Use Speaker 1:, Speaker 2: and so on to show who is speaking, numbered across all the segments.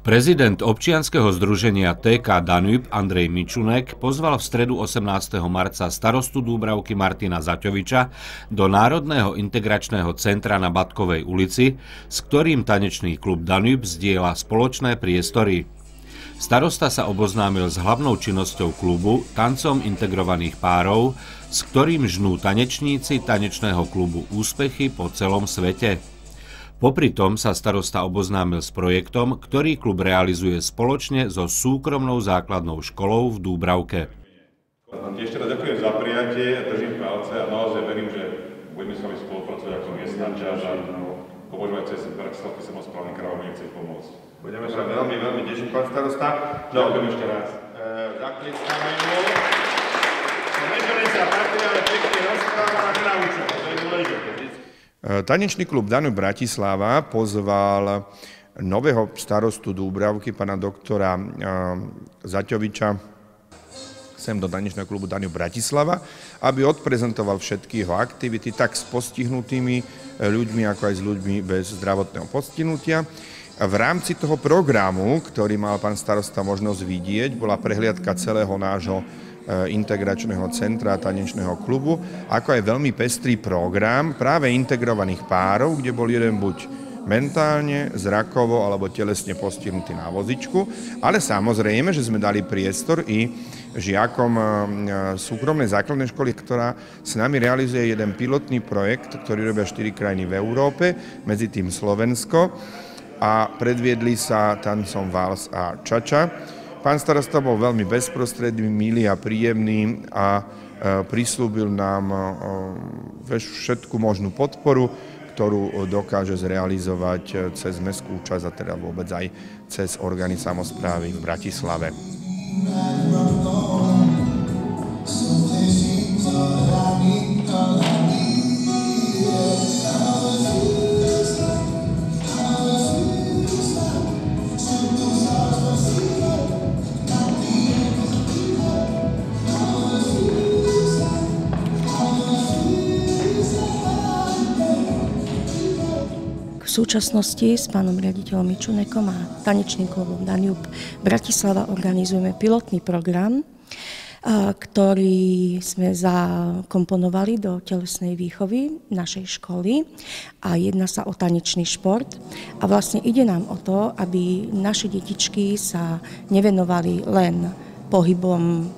Speaker 1: Prezident občianskeho združenia TK Danube Andrej Mičunek pozval v stredu 18. marca starostu Dúbravky Martina Zaťoviča do Národného integračného centra na Batkovej ulici, s ktorým tanečný klub Danube zdieľa spoločné priestory. Starosta sa oboznámil s hlavnou činnosťou klubu, tancom integrovaných párov, s ktorým žnú tanečníci tanečného klubu Úspechy po celom svete. Popri tom sa starosta oboznámil s projektom, ktorý klub realizuje spoločne so súkromnou základnou školou v Dúbravke.
Speaker 2: Ešte raz ďakujem za prijatie, držím palce a naozaj verím, že budeme s vami spolupracovať ako miestna časť a pomôžeme aj cez Bratislavský samozprávny kraj, budeme chcieť pomôcť.
Speaker 3: Budeme sa veľmi, veľmi tešiť, pán starosta.
Speaker 2: No, ďakujem ešte raz.
Speaker 3: E, Zaklieckáme mu. Neželi sa partner, ale pekne rozpráva a naučil. To je dôležité. E, tanečný klub Danu Bratislava pozval nového starostu Dúbravky, pana doktora e, Zaťoviča, sem do tanečného klubu Daniu Bratislava, aby odprezentoval všetky jeho aktivity, tak s postihnutými ľuďmi, ako aj s ľuďmi bez zdravotného postihnutia. V rámci toho programu, ktorý mal pán starosta možnosť vidieť, bola prehliadka celého nášho Eh, integračného centra a tanečného klubu, ako aj veľmi pestrý program práve integrovaných párov, kde bol jeden buď mentálne, zrakovo alebo telesne postihnutý na vozičku, ale samozrejme, že sme dali priestor i žiakom eh, súkromnej základnej školy, ktorá s nami realizuje jeden pilotný projekt, ktorý robia štyri krajiny v Európe, medzi tým Slovensko. A predviedli sa tancom Vals a Čača Pán starosta bol veľmi bezprostredný, milý a príjemný a e, prislúbil nám e, všetku možnú podporu, ktorú dokáže zrealizovať e, cez mestskú časť a teda vôbec aj cez orgány samozprávy v Bratislave.
Speaker 4: Súčasnosti s pánom riaditeľom Mičunekom a tanečným klubom Danube Bratislava organizujeme pilotný program, ktorý sme zakomponovali do telesnej výchovy našej školy a jedná sa o tanečný šport. A vlastne ide nám o to, aby naše detičky sa nevenovali len pohybom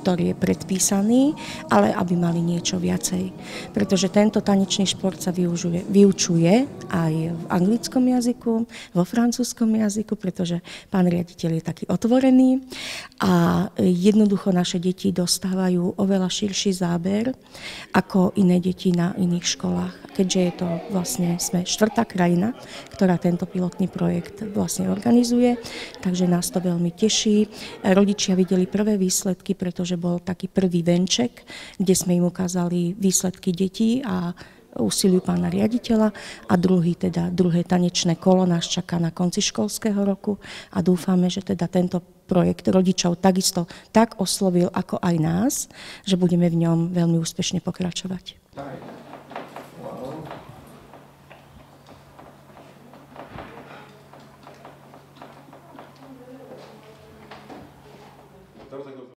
Speaker 4: ktorý je predpísaný, ale aby mali niečo viacej. Pretože tento tanečný šport sa využuje, vyučuje aj v anglickom jazyku, vo francúzskom jazyku, pretože pán riaditeľ je taký otvorený a jednoducho naše deti dostávajú oveľa širší záber ako iné deti na iných školách. Keďže je to vlastne, sme štvrtá krajina, ktorá tento pilotný projekt vlastne organizuje, takže nás to veľmi teší. Rodičia videli prvé výsledky, pretože bol taký prvý venček, kde sme im ukázali výsledky detí a úsiliu pána riaditeľa a druhý, teda druhé tanečné kolo nás čaká na konci školského roku a dúfame, že teda tento projekt rodičov takisto tak oslovil ako aj nás, že budeme v ňom veľmi úspešne pokračovať.